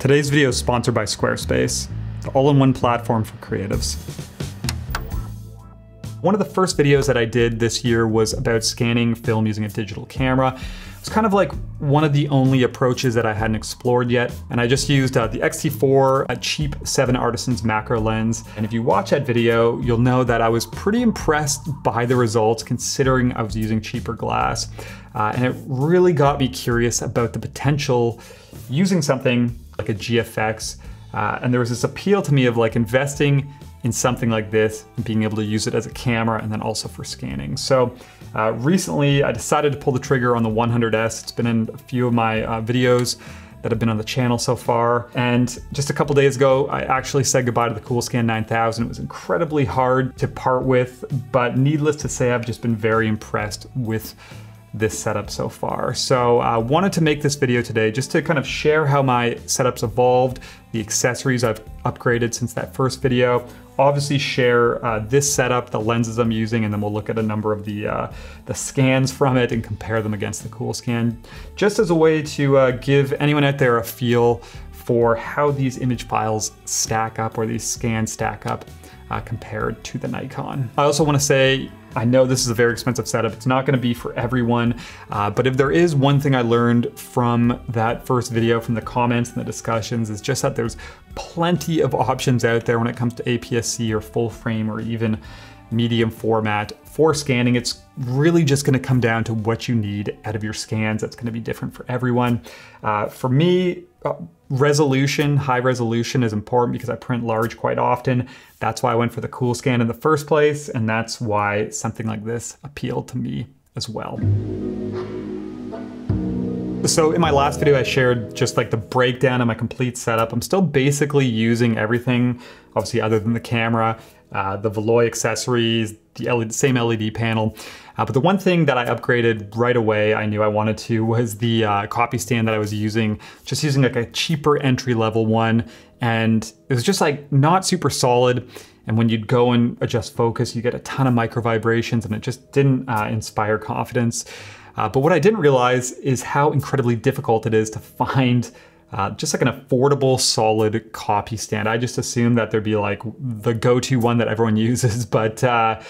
Today's video is sponsored by Squarespace, the all-in-one platform for creatives. One of the first videos that I did this year was about scanning film using a digital camera. It's kind of like one of the only approaches that I hadn't explored yet. And I just used uh, the X-T4, a cheap 7 Artisans macro lens. And if you watch that video, you'll know that I was pretty impressed by the results considering I was using cheaper glass. Uh, and it really got me curious about the potential using something like a GFX. Uh, and there was this appeal to me of like investing in something like this and being able to use it as a camera and then also for scanning. So uh, recently I decided to pull the trigger on the 100S. It's been in a few of my uh, videos that have been on the channel so far. And just a couple days ago, I actually said goodbye to the Coolscan 9000. It was incredibly hard to part with, but needless to say, I've just been very impressed with this setup so far. So I uh, wanted to make this video today just to kind of share how my setup's evolved, the accessories I've upgraded since that first video, obviously share uh, this setup, the lenses I'm using, and then we'll look at a number of the, uh, the scans from it and compare them against the Coolscan, just as a way to uh, give anyone out there a feel for how these image files stack up or these scans stack up uh, compared to the Nikon. I also wanna say, I know this is a very expensive setup. It's not gonna be for everyone, uh, but if there is one thing I learned from that first video, from the comments and the discussions, is just that there's plenty of options out there when it comes to APS-C or full frame or even medium format for scanning. It's really just gonna come down to what you need out of your scans. That's gonna be different for everyone. Uh, for me, uh, resolution, high resolution is important because I print large quite often. That's why I went for the Coolscan in the first place, and that's why something like this appealed to me as well. So in my last video, I shared just like the breakdown of my complete setup. I'm still basically using everything, obviously other than the camera, uh, the Valoi accessories, the LED, same LED panel. Uh, but the one thing that I upgraded right away, I knew I wanted to, was the uh, copy stand that I was using, just using like a cheaper entry level one. And it was just like not super solid. And when you'd go and adjust focus, you get a ton of micro vibrations and it just didn't uh, inspire confidence. Uh, but what I didn't realize is how incredibly difficult it is to find uh, just like an affordable, solid copy stand. I just assumed that there'd be like the go-to one that everyone uses, but uh,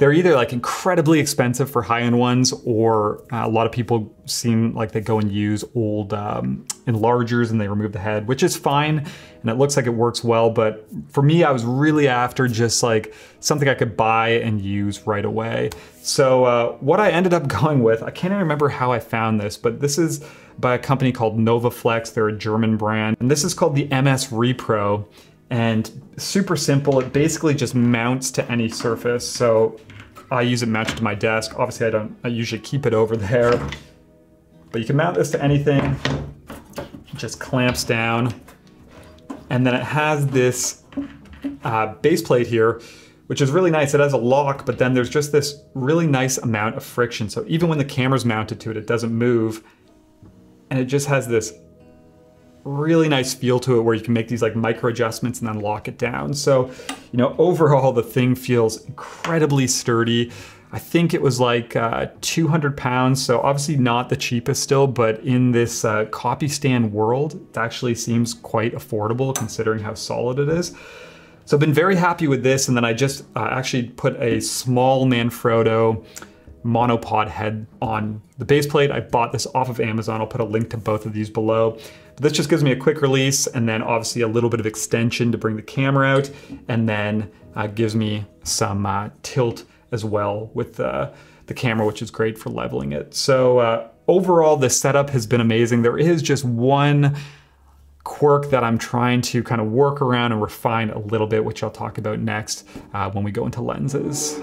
they're either like incredibly expensive for high-end ones, or uh, a lot of people seem like they go and use old um, enlargers and they remove the head, which is fine, and it looks like it works well. But for me, I was really after just like something I could buy and use right away. So uh, what I ended up going with, I can't even remember how I found this, but this is by a company called Novoflex. They're a German brand, and this is called the MS Repro and super simple. It basically just mounts to any surface. So I use it mounted to my desk. Obviously I don't, I usually keep it over there, but you can mount this to anything. It just clamps down. And then it has this uh, base plate here, which is really nice. It has a lock, but then there's just this really nice amount of friction. So even when the camera's mounted to it, it doesn't move. And it just has this really nice feel to it where you can make these like micro adjustments and then lock it down. So, you know, overall the thing feels incredibly sturdy. I think it was like uh, 200 pounds, so obviously not the cheapest still, but in this uh, copy stand world, it actually seems quite affordable considering how solid it is. So I've been very happy with this, and then I just uh, actually put a small Manfrotto monopod head on the base plate. I bought this off of Amazon. I'll put a link to both of these below. But this just gives me a quick release and then obviously a little bit of extension to bring the camera out and then uh, gives me some uh, tilt as well with the, the camera, which is great for leveling it. So uh, overall, the setup has been amazing. There is just one quirk that I'm trying to kind of work around and refine a little bit, which I'll talk about next uh, when we go into lenses.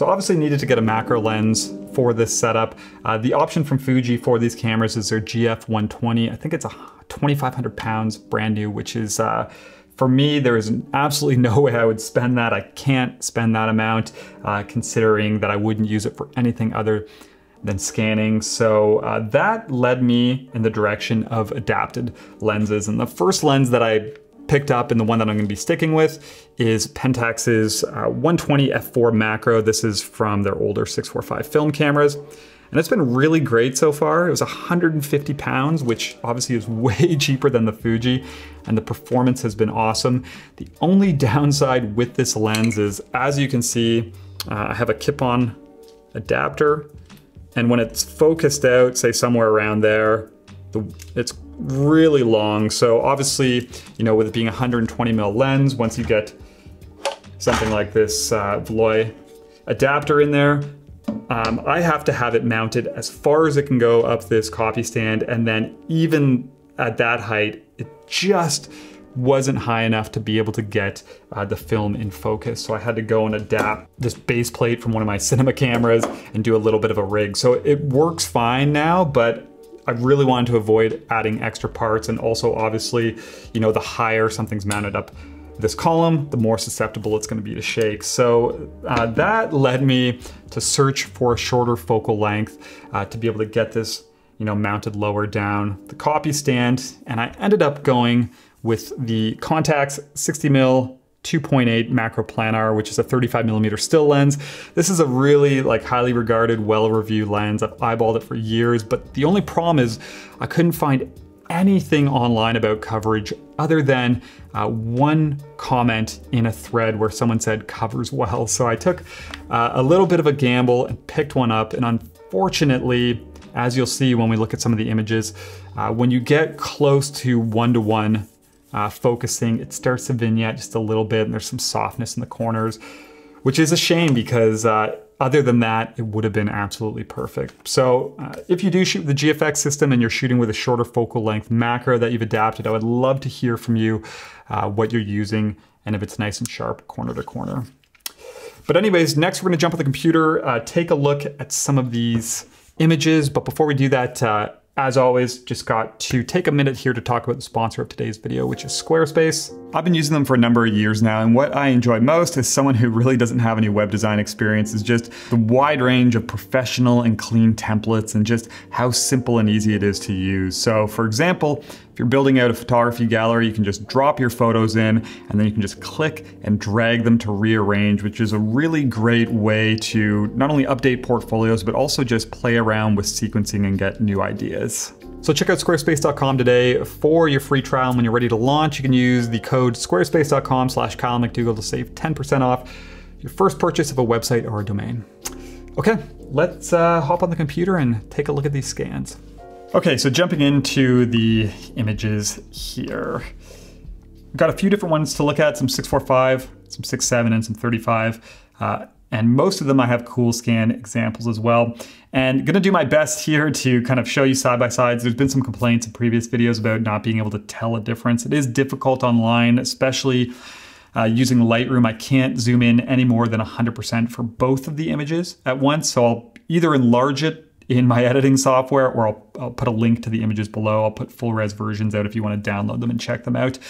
So obviously needed to get a macro lens for this setup. Uh, the option from Fuji for these cameras is their GF120. I think it's a 2,500 pounds brand new, which is uh, for me, there is absolutely no way I would spend that. I can't spend that amount uh, considering that I wouldn't use it for anything other than scanning. So uh, that led me in the direction of adapted lenses. And the first lens that I picked up and the one that I'm gonna be sticking with is Pentax's uh, 120 f4 macro. This is from their older 645 film cameras. And it's been really great so far. It was 150 pounds, which obviously is way cheaper than the Fuji, and the performance has been awesome. The only downside with this lens is, as you can see, uh, I have a Kipon adapter, and when it's focused out, say somewhere around there, the, it's really long. So obviously, you know, with it being a 120 mil lens, once you get something like this uh, Valoi adapter in there, um, I have to have it mounted as far as it can go up this copy stand. And then even at that height, it just wasn't high enough to be able to get uh, the film in focus. So I had to go and adapt this base plate from one of my cinema cameras and do a little bit of a rig. So it works fine now, but I really wanted to avoid adding extra parts and also obviously, you know, the higher something's mounted up this column, the more susceptible it's gonna be to shake. So uh, that led me to search for a shorter focal length uh, to be able to get this you know, mounted lower down the copy stand. And I ended up going with the Contax 60 mil 2.8 macro planar, which is a 35 millimeter still lens. This is a really like highly regarded, well-reviewed lens. I've eyeballed it for years, but the only problem is I couldn't find anything online about coverage other than uh, one comment in a thread where someone said covers well. So I took uh, a little bit of a gamble and picked one up. And unfortunately, as you'll see when we look at some of the images, uh, when you get close to one-to-one -one, uh, focusing, it starts to vignette just a little bit and there's some softness in the corners, which is a shame because uh, other than that, it would have been absolutely perfect. So uh, if you do shoot with the GFX system and you're shooting with a shorter focal length macro that you've adapted, I would love to hear from you uh, what you're using and if it's nice and sharp corner to corner. But anyways, next we're gonna jump on the computer, uh, take a look at some of these images. But before we do that, uh, as always, just got to take a minute here to talk about the sponsor of today's video, which is Squarespace. I've been using them for a number of years now, and what I enjoy most as someone who really doesn't have any web design experience is just the wide range of professional and clean templates and just how simple and easy it is to use. So for example, you're building out a photography gallery, you can just drop your photos in and then you can just click and drag them to rearrange, which is a really great way to not only update portfolios, but also just play around with sequencing and get new ideas. So check out squarespace.com today for your free trial. And when you're ready to launch, you can use the code squarespace.com slash Kyle McDougall to save 10% off your first purchase of a website or a domain. Okay, let's uh, hop on the computer and take a look at these scans. Okay, so jumping into the images here. We've got a few different ones to look at, some 645, some 67, and some 35. Uh, and most of them I have Coolscan examples as well. And gonna do my best here to kind of show you side by sides. There's been some complaints in previous videos about not being able to tell a difference. It is difficult online, especially uh, using Lightroom. I can't zoom in any more than 100% for both of the images at once. So I'll either enlarge it in my editing software or I'll, I'll put a link to the images below. I'll put full res versions out if you want to download them and check them out.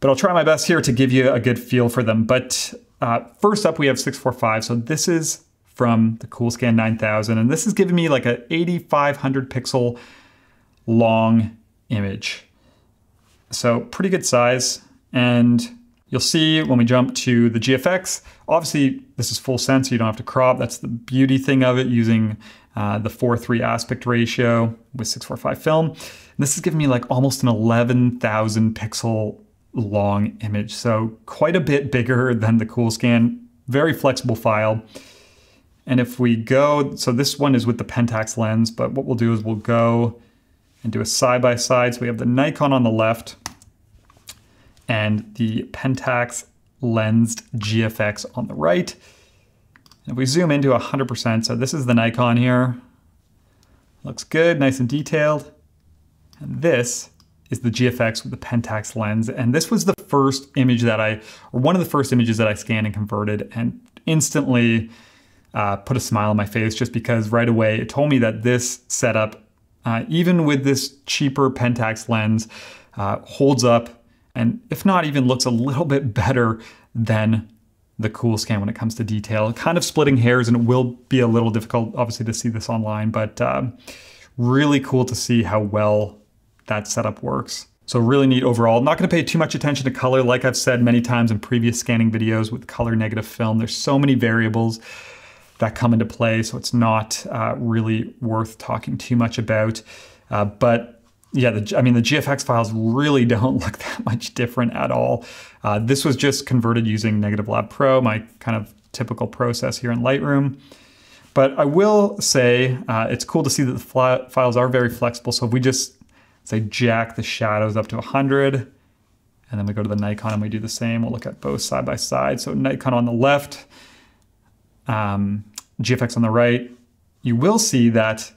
But I'll try my best here to give you a good feel for them. But uh, first up, we have 645. So this is from the Coolscan 9000, and this is giving me like a 8500 pixel long image. So pretty good size. And you'll see when we jump to the GFX, obviously this is full sensor, you don't have to crop. That's the beauty thing of it using uh, the 4-3 aspect ratio with 645 film. And this is giving me like almost an 11,000 pixel long image. So quite a bit bigger than the Coolscan, very flexible file. And if we go, so this one is with the Pentax lens, but what we'll do is we'll go and do a side-by-side. -side. So we have the Nikon on the left and the Pentax lensed GFX on the right. And if we zoom into 100%, so this is the Nikon here. Looks good, nice and detailed. And this is the GFX with the Pentax lens. And this was the first image that I, or one of the first images that I scanned and converted and instantly uh, put a smile on my face just because right away it told me that this setup, uh, even with this cheaper Pentax lens, uh, holds up and if not even looks a little bit better than the Coolscan when it comes to detail. Kind of splitting hairs and it will be a little difficult obviously to see this online, but um, really cool to see how well that setup works. So really neat overall. Not gonna pay too much attention to color. Like I've said many times in previous scanning videos with color negative film, there's so many variables. that come into play. So it's not uh, really worth talking too much about. Uh, but yeah, the, I mean, the GFX files really don't look that much different at all. Uh, this was just converted using Negative Lab Pro, my kind of typical process here in Lightroom. But I will say uh, it's cool to see that the files are very flexible. So if we just say jack the shadows up to 100, and then we go to the Nikon and we do the same, we'll look at both side by side. So Nikon on the left, um, GFX on the right, you will see that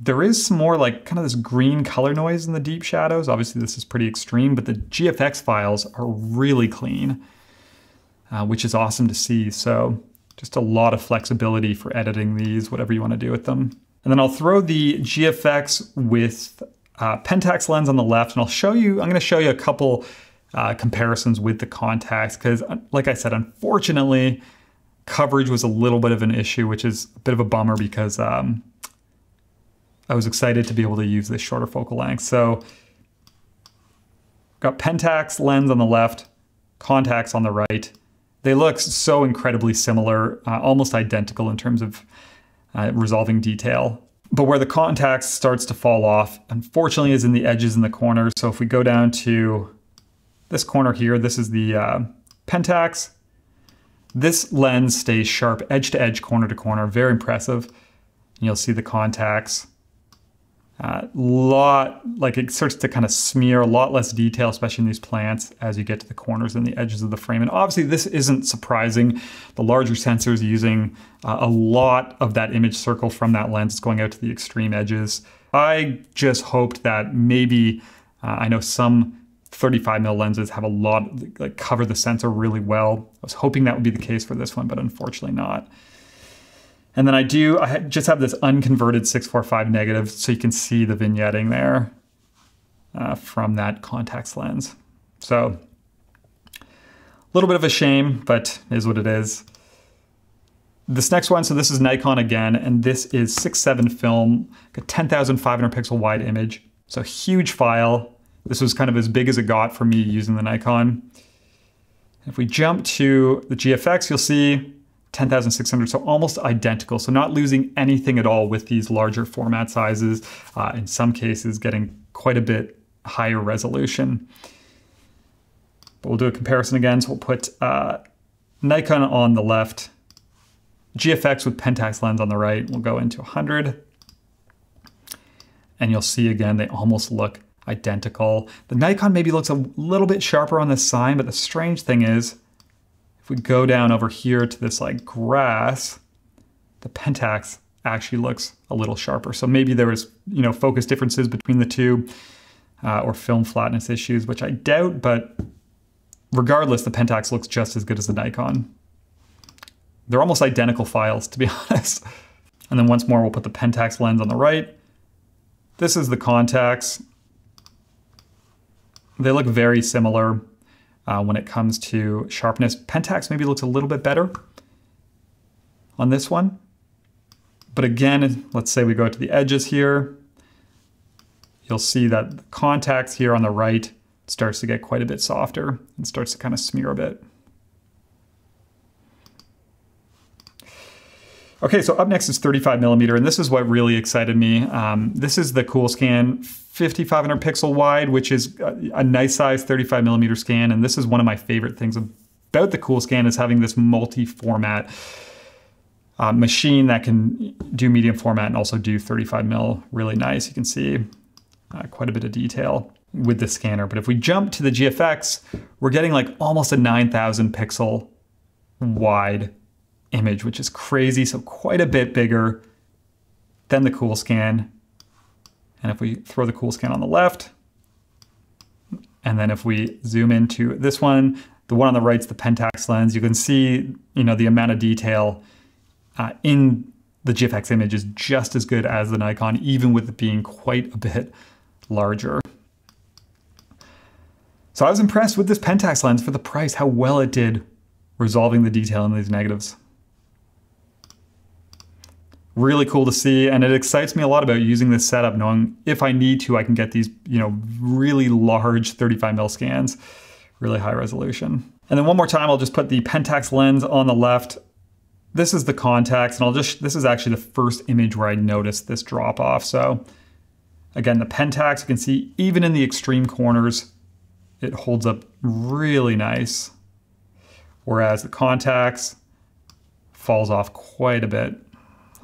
there is some more like kind of this green color noise in the deep shadows. Obviously this is pretty extreme, but the GFX files are really clean, uh, which is awesome to see. So just a lot of flexibility for editing these, whatever you want to do with them. And then I'll throw the GFX with uh, Pentax lens on the left, and I'll show you, I'm going to show you a couple uh, comparisons with the Contax because uh, like I said, unfortunately, coverage was a little bit of an issue, which is a bit of a bummer because um, I was excited to be able to use this shorter focal length. So got Pentax lens on the left, Contax on the right. They look so incredibly similar, uh, almost identical in terms of uh, resolving detail. But where the Contax starts to fall off, unfortunately, is in the edges and the corners. So if we go down to this corner here, this is the uh, Pentax. This lens stays sharp edge to edge, corner to corner, very impressive. And you'll see the Contax uh, lot like it starts to kind of smear a lot less detail especially in these plants as you get to the corners and the edges of the frame. And obviously this isn't surprising. The larger sensor is using uh, a lot of that image circle from that lens it's going out to the extreme edges. I just hoped that maybe uh, i know some 35 mil lenses have a lot like cover the sensor really well. I was hoping that would be the case for this one but unfortunately not and then I do, I just have this unconverted 645 negative so you can see the vignetting there uh, from that Contax lens. So a little bit of a shame, but is what it is. This next one, so this is Nikon again, and this is 6.7 film, a 10,500 pixel wide image. So huge file. This was kind of as big as it got for me using the Nikon. If we jump to the GFX, you'll see 10,600, so almost identical. So not losing anything at all with these larger format sizes, uh, in some cases getting quite a bit higher resolution. But we'll do a comparison again. So we'll put uh, Nikon on the left, GFX with Pentax lens on the right. We'll go into 100. And you'll see again, they almost look identical. The Nikon maybe looks a little bit sharper on this sign, but the strange thing is we go down over here to this like grass, the Pentax actually looks a little sharper. So maybe there was, you know, focus differences between the two uh, or film flatness issues, which I doubt, but regardless, the Pentax looks just as good as the Nikon. They're almost identical files, to be honest. And then once more, we'll put the Pentax lens on the right. This is the Contax. They look very similar uh, when it comes to sharpness. Pentax maybe looks a little bit better on this one. But again, let's say we go to the edges here. You'll see that the Contax here on the right starts to get quite a bit softer and starts to kind of smear a bit. Okay, so up next is 35 millimeter, and this is what really excited me. Um, this is the Coolscan 5500 pixel wide, which is a nice size 35 millimeter scan. And this is one of my favorite things about the Coolscan is having this multi-format uh, machine that can do medium format and also do 35 mil really nice. You can see uh, quite a bit of detail with the scanner. But if we jump to the GFX, we're getting like almost a 9,000 pixel wide image, which is crazy. So quite a bit bigger than the Coolscan. And if we throw the Coolscan on the left, and then if we zoom into this one, the one on the right is the Pentax lens, you can see you know the amount of detail uh, in the GFX image is just as good as the Nikon, even with it being quite a bit larger. So I was impressed with this Pentax lens for the price, how well it did resolving the detail in these negatives really cool to see and it excites me a lot about using this setup knowing if I need to I can get these you know really large 35 mil scans really high resolution and then one more time I'll just put the Pentax lens on the left this is the Contax, and I'll just, this is actually the first image where I noticed this drop off. So again, the Pentax, you can see even in the extreme corners, it holds up really nice. Whereas the Contax falls off quite a bit,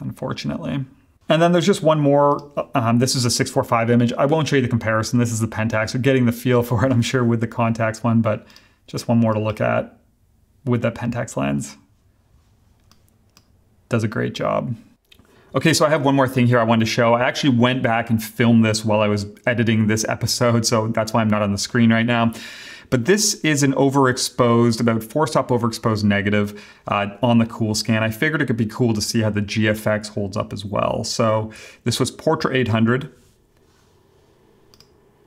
unfortunately. And then there's just one more. Um, this is a 645 image. I won't show you the comparison. This is the Pentax. You're getting the feel for it, I'm sure, with the Contax one, but just one more to look at with that Pentax lens. Does a great job. Okay, so I have one more thing here I wanted to show. I actually went back and filmed this while I was editing this episode, so that's why I'm not on the screen right now. But this is an overexposed, about four stop overexposed negative uh, on the Coolscan. I figured it could be cool to see how the GFX holds up as well. So this was Portra 800,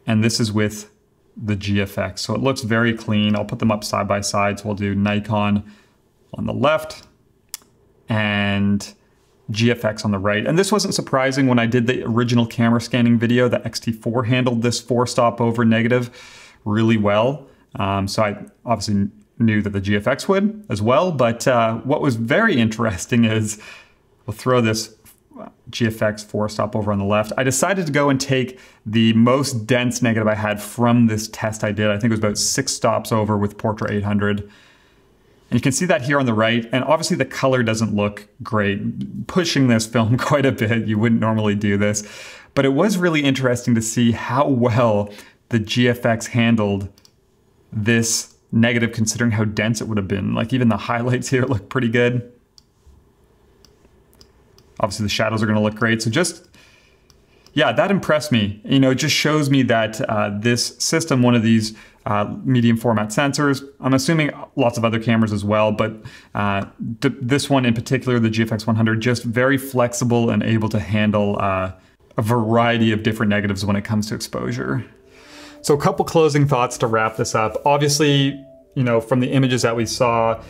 and this is with the GFX. So it looks very clean. I'll put them up side by side. So we'll do Nikon on the left and GFX on the right. And this wasn't surprising when I did the original camera scanning video. The X-T4 handled this four stop over negative really well. Um, so I obviously knew that the GFX would as well. But uh, what was very interesting is we'll throw this GFX 4 stop over on the left. I decided to go and take the most dense negative I had from this test I did. I think it was about six stops over with Portra 800. And you can see that here on the right. And obviously the color doesn't look great. Pushing this film quite a bit, you wouldn't normally do this. But it was really interesting to see how well the GFX handled this negative considering how dense it would have been. Like even the highlights here look pretty good. Obviously the shadows are gonna look great. So just, yeah, that impressed me. You know, it just shows me that uh, this system, one of these uh, medium format sensors, I'm assuming lots of other cameras as well, but uh, this one in particular, the GFX 100, just very flexible and able to handle uh, a variety of different negatives when it comes to exposure. So a couple closing thoughts to wrap this up. Obviously, you know, from the images that we saw,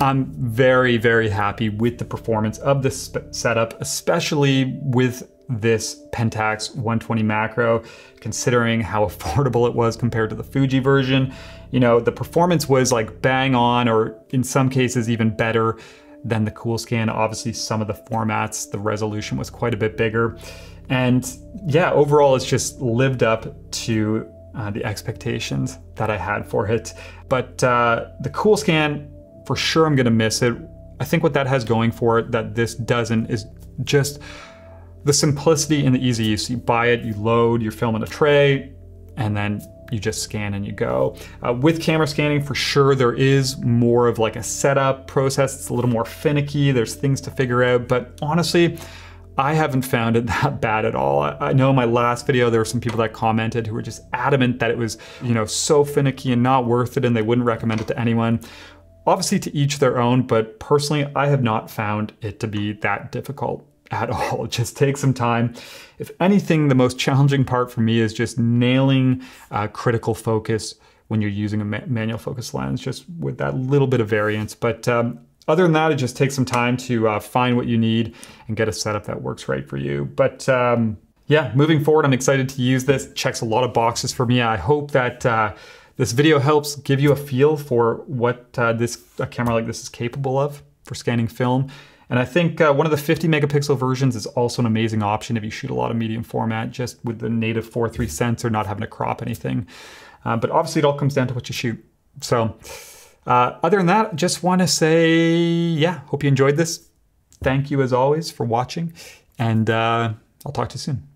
I'm very, very happy with the performance of this setup, especially with this Pentax 120 macro, considering how affordable it was compared to the Fuji version. You know, the performance was like bang on, or in some cases even better than the Coolscan. Obviously, some of the formats, the resolution was quite a bit bigger. And yeah, overall, it's just lived up to uh, the expectations that I had for it. But uh, the Coolscan, for sure, I'm gonna miss it. I think what that has going for it that this doesn't is just the simplicity and the easy use. You buy it, you load your film in a tray, and then you just scan and you go. Uh, with camera scanning, for sure, there is more of like a setup process. It's a little more finicky. There's things to figure out, but honestly, I haven't found it that bad at all. I know in my last video, there were some people that commented who were just adamant that it was, you know, so finicky and not worth it and they wouldn't recommend it to anyone. Obviously to each their own, but personally, I have not found it to be that difficult at all. It just takes some time. If anything, the most challenging part for me is just nailing uh, critical focus when you're using a manual focus lens, just with that little bit of variance. But um, other than that, it just takes some time to uh, find what you need and get a setup that works right for you. But um, yeah, moving forward, I'm excited to use this. It checks a lot of boxes for me. I hope that uh, this video helps give you a feel for what uh, this a camera like this is capable of for scanning film. And I think uh, one of the 50 megapixel versions is also an amazing option if you shoot a lot of medium format, just with the native 4.3 sensor, not having to crop anything. Uh, but obviously it all comes down to what you shoot. So uh, other than that, I just want to say, yeah, hope you enjoyed this. Thank you as always for watching, and uh, I'll talk to you soon.